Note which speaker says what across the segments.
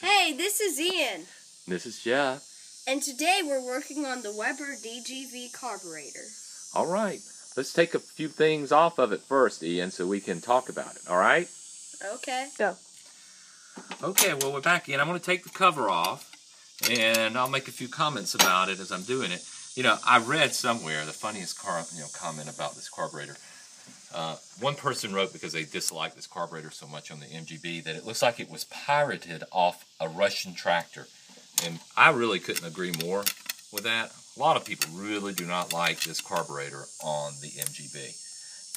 Speaker 1: Hey, this is Ian,
Speaker 2: This is Jeff.
Speaker 1: and today we're working on the Weber DGV carburetor.
Speaker 2: All right, let's take a few things off of it first, Ian, so we can talk about it. All right?
Speaker 1: Okay.
Speaker 3: Go.
Speaker 2: Okay, well, we're back in. I'm going to take the cover off, and I'll make a few comments about it as I'm doing it. You know, I read somewhere the funniest car, you know, comment about this carburetor. Uh, one person wrote because they disliked this carburetor so much on the MGB that it looks like it was pirated off a Russian tractor. And I really couldn't agree more with that. A lot of people really do not like this carburetor on the MGB.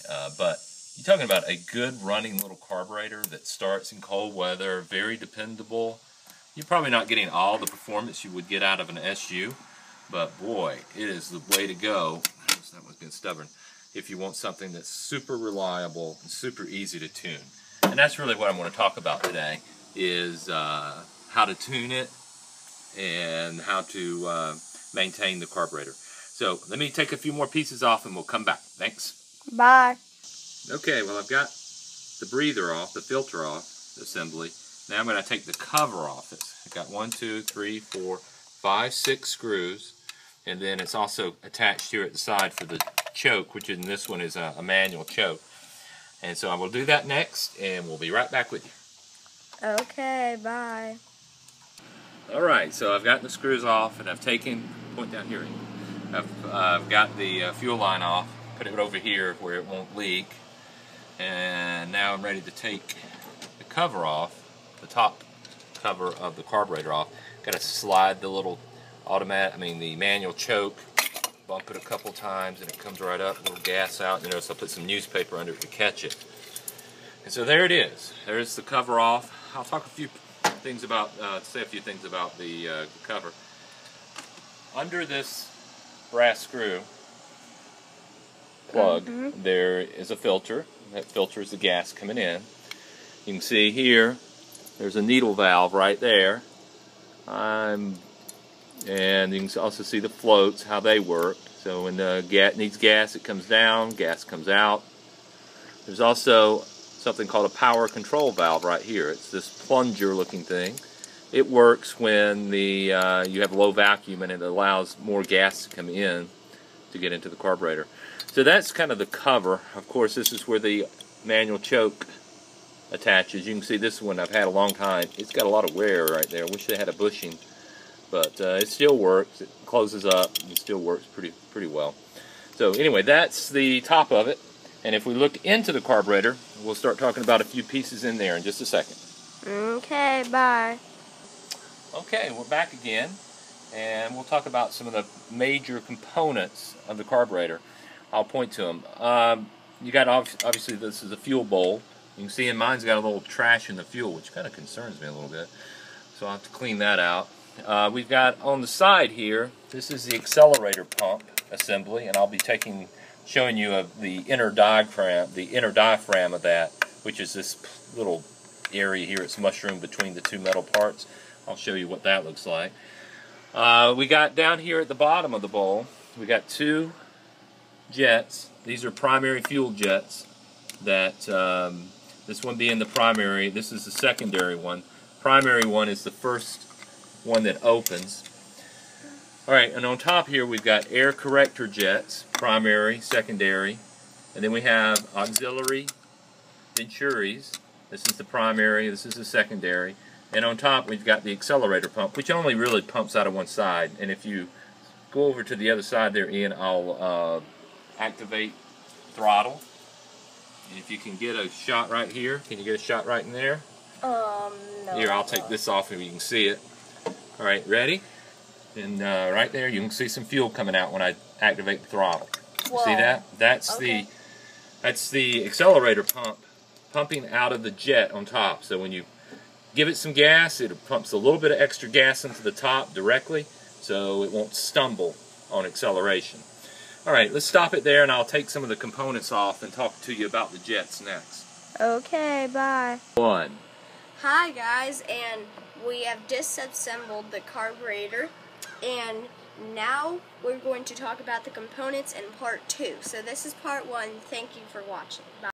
Speaker 2: Uh, but you're talking about a good running little carburetor that starts in cold weather, very dependable. You're probably not getting all the performance you would get out of an SU, but boy, it is the way to go. That was being stubborn. If you want something that's super reliable and super easy to tune. And that's really what I'm going to talk about today is uh, how to tune it and how to uh, maintain the carburetor. So let me take a few more pieces off and we'll come back. Thanks.
Speaker 3: Bye.
Speaker 2: Okay, well I've got the breather off, the filter off, the assembly. Now I'm going to take the cover off it. I've got one, two, three, four, five, six screws. And then it's also attached here at the side for the choke, which in this one is a, a manual choke. And so I will do that next, and we'll be right back with you.
Speaker 3: Okay, bye.
Speaker 2: All right, so I've gotten the screws off, and I've taken, point down here, I've, uh, I've got the uh, fuel line off, put it over here where it won't leak, and now I'm ready to take the cover off, the top cover of the carburetor off. Got to slide the little automatic, I mean the manual choke, bump it a couple times, and it comes right up, a little gas out. You notice I put some newspaper under it to catch it. And so there it is. There's the cover off. I'll talk a few things about, uh, say a few things about the uh, cover. Under this brass screw plug, there is a filter. That filters the gas coming in. You can see here, there's a needle valve right there. Um, and you can also see the floats, how they work. So when the gas needs gas, it comes down, gas comes out. There's also something called a power control valve right here. It's this plunger looking thing. It works when the uh, you have low vacuum and it allows more gas to come in to get into the carburetor. So that's kind of the cover. Of course, this is where the manual choke attaches. You can see this one I've had a long time. It's got a lot of wear right there. I wish they had a bushing, but uh, it still works. It closes up and still works pretty pretty well. So anyway, that's the top of it. And if we look into the carburetor, we'll start talking about a few pieces in there in just a second.
Speaker 3: Okay, bye.
Speaker 2: Okay, we're back again, and we'll talk about some of the major components of the carburetor. I'll point to them. Um, you got obviously this is a fuel bowl. You can see in mine's got a little trash in the fuel, which kind of concerns me a little bit. So I'll have to clean that out. Uh, we've got on the side here, this is the accelerator pump assembly, and I'll be taking, showing you of the inner diaphragm, the inner diaphragm of that, which is this little area here. It's mushroomed between the two metal parts. I'll show you what that looks like. Uh, we got down here at the bottom of the bowl, we got two jets. These are primary fuel jets. That um, this one being the primary, this is the secondary one. Primary one is the first one that opens. All right, and on top here we've got air corrector jets, primary, secondary, and then we have auxiliary venturis. This is the primary, this is the secondary. And on top we've got the accelerator pump, which only really pumps out of one side. And if you go over to the other side there, Ian, I'll uh, activate throttle. And if you can get a shot right here, can you get a shot right in there?
Speaker 3: Um, no.
Speaker 2: Here, I'll take this off and you can see it. All right, ready? And uh, right there, you can see some fuel coming out when I activate the throttle. You see that? That's
Speaker 3: Okay.
Speaker 2: the that's the accelerator pump pumping out of the jet on top. So when you give it some gas, it pumps a little bit of extra gas into the top directly, so it won't stumble on acceleration. All right, let's stop it there, and I'll take some of the components off and talk to you about the jets next.
Speaker 3: Okay, bye.
Speaker 2: One.
Speaker 1: Hi guys, and we have disassembled the carburetor, and now we're going to talk about the components in part two. So this is part one. Thank you for watching. Bye.